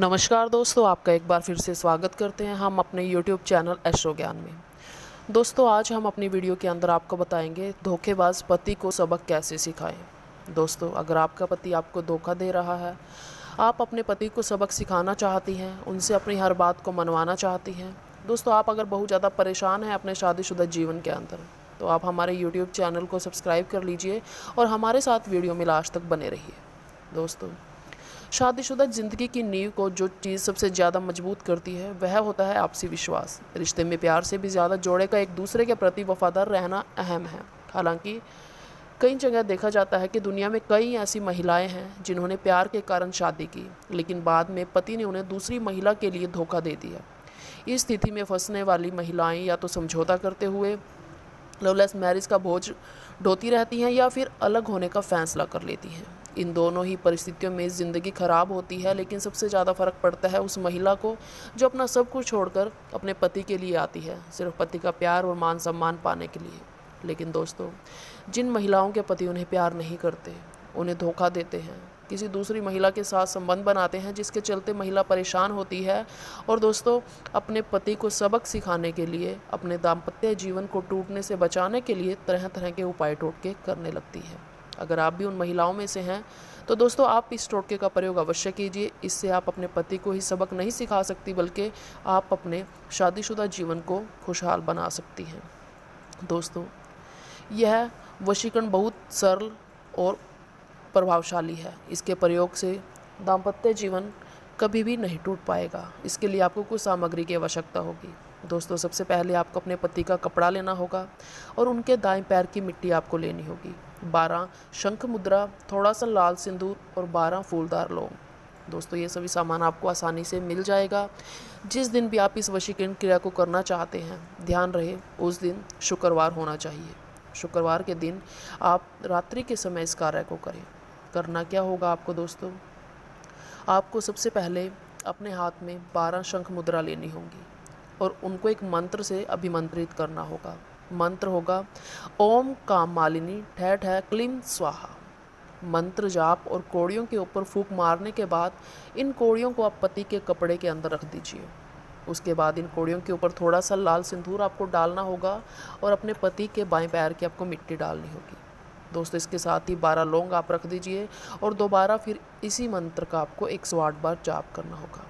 नमस्कार दोस्तों, आपका एक बार फिर से स्वागत करते हैं हम अपने YouTube चैनल एस्ट्रो ज्ञान में। दोस्तों, आज हम अपनी वीडियो के अंदर आपको बताएँगे धोखेबाज पति को सबक कैसे सिखाएँ। दोस्तों, अगर आपका पति आपको धोखा दे रहा है, आप अपने पति को सबक सिखाना चाहती हैं, उनसे अपनी हर बात को मनवाना चाहती हैं। दोस्तों, आप अगर बहुत ज़्यादा परेशान हैं अपने शादीशुदा जीवन के अंदर तो आप हमारे यूट्यूब चैनल को सब्सक्राइब कर लीजिए और हमारे साथ वीडियो में लास्ट तक बने रहिए। दोस्तों शादीशुदा ज़िंदगी की नींव को जो चीज़ सबसे ज़्यादा मज़बूत करती है, वह होता है आपसी विश्वास। रिश्ते में प्यार से भी ज़्यादा जोड़े का एक दूसरे के प्रति वफादार रहना अहम है। हालाँकि, कई जगह देखा जाता है कि दुनिया में कई ऐसी महिलाएँ हैं जिन्होंने प्यार के कारण शादी की, लेकिन बाद में पति ने उन्हें दूसरी महिला के लिए धोखा दे दिया। इस स्थिति में फंसने वाली महिलाएँ या तो समझौता करते हुए लवलेस मैरिज का बोझ ढोती रहती हैं या फिर अलग होने का फैसला कर लेती हैं। इन दोनों ही परिस्थितियों में ज़िंदगी ख़राब होती है, लेकिन सबसे ज़्यादा फ़र्क पड़ता है उस महिला को, जो अपना सब कुछ छोड़कर अपने पति के लिए आती है, सिर्फ़ पति का प्यार और मान सम्मान पाने के लिए। लेकिन दोस्तों, जिन महिलाओं के पति उन्हें प्यार नहीं करते, उन्हें धोखा देते हैं, किसी दूसरी महिला के साथ संबंध बनाते हैं, जिसके चलते महिला परेशान होती है, और दोस्तों, अपने पति को सबक सिखाने के लिए, अपने दाम्पत्य जीवन को टूटने से बचाने के लिए तरह तरह के उपाय टोटके करने लगती है। अगर आप भी उन महिलाओं में से हैं तो दोस्तों आप इस टोटके का प्रयोग अवश्य कीजिए। इससे आप अपने पति को ही सबक नहीं सिखा सकती, बल्कि आप अपने शादीशुदा जीवन को खुशहाल बना सकती हैं। दोस्तों, यह वशीकरण बहुत सरल और प्रभावशाली है। इसके प्रयोग से दाम्पत्य जीवन कभी भी नहीं टूट पाएगा। इसके लिए आपको कुछ सामग्री की आवश्यकता होगी। दोस्तों, सबसे पहले आपको अपने पति का कपड़ा लेना होगा और उनके दाएँ पैर की मिट्टी आपको लेनी होगी। बारह शंख मुद्रा, थोड़ा सा लाल सिंदूर और बारह फूलदार लौंग दोस्तों, ये सभी सामान आपको आसानी से मिल जाएगा। जिस दिन भी आप इस वशीकरण क्रिया को करना चाहते हैं, ध्यान रहे, उस दिन शुक्रवार होना चाहिए। शुक्रवार के दिन आप रात्रि के समय इस कार्य को करें। करना क्या होगा आपको, दोस्तों? आपको सबसे पहले अपने हाथ में बारह शंख मुद्रा लेनी होगी और उनको एक मंत्र से अभिमंत्रित करना होगा। मंत्र होगा। ओम काम मालिनी ठह ठह क्लीम स्वाहा। मंत्र जाप और कोड़ियों के ऊपर फूक मारने के बाद इन कोड़ियों को आप पति के कपड़े के अंदर रख दीजिए। उसके बाद इन कोड़ियों के ऊपर थोड़ा सा लाल सिंदूर आपको डालना होगा और अपने पति के बाएँ पैर की आपको मिट्टी डालनी होगी। दोस्तों, इसके साथ ही बारह लौंग आप रख दीजिए और दोबारा फिर इसी मंत्र का आपको एक सौ आठ बार जाप करना होगा।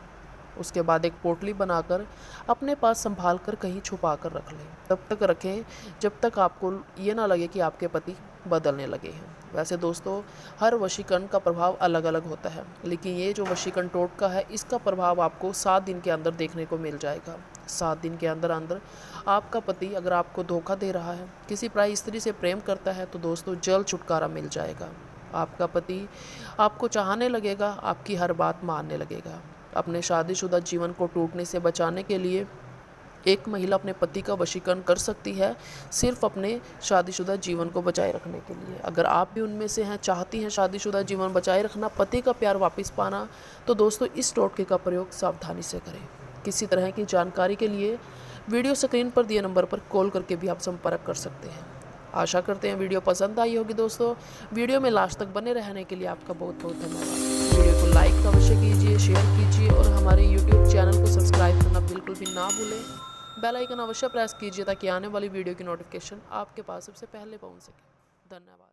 उसके बाद एक पोटली बनाकर अपने पास संभाल कर कहीं छुपा कर रख लें। तब तक रखें, जब तक आपको ये ना लगे कि आपके पति बदलने लगे हैं। वैसे दोस्तों, हर वशीकरण का प्रभाव अलग अलग होता है, लेकिन ये जो वशीकरण टोटका है, इसका प्रभाव आपको सात दिन के अंदर देखने को मिल जाएगा। सात दिन के अंदर अंदर आपका पति अगर आपको धोखा दे रहा है, किसी प्राय स्त्री से प्रेम करता है तो दोस्तों जल छुटकारा मिल जाएगा। आपका पति आपको चाहने लगेगा, आपकी हर बात मानने लगेगा। अपने शादीशुदा जीवन को टूटने से बचाने के लिए एक महिला अपने पति का वशीकरण कर सकती है सिर्फ़ अपने शादीशुदा जीवन को बचाए रखने के लिए। अगर आप भी उनमें से हैं, चाहती हैं शादीशुदा जीवन बचाए रखना, पति का प्यार वापस पाना तो दोस्तों इस टोटके का प्रयोग सावधानी से करें। किसी तरह की जानकारी के लिए वीडियो स्क्रीन पर दिए नंबर पर कॉल करके भी आप संपर्क कर सकते हैं। आशा करते हैं वीडियो पसंद आई होगी दोस्तों। वीडियो में लास्ट तक बने रहने के लिए आपका बहुत बहुत धन्यवाद। वीडियो को लाइक अवश्य कीजिए शेयर कीजिए और हमारे यूट्यूब चैनल को सब्सक्राइब करना बिल्कुल भी ना भूलें। बेल आइकन अवश्य प्रेस कीजिए ताकि आने वाली वीडियो की नोटिफिकेशन आपके पास सबसे पहले पहुँच सके। धन्यवाद।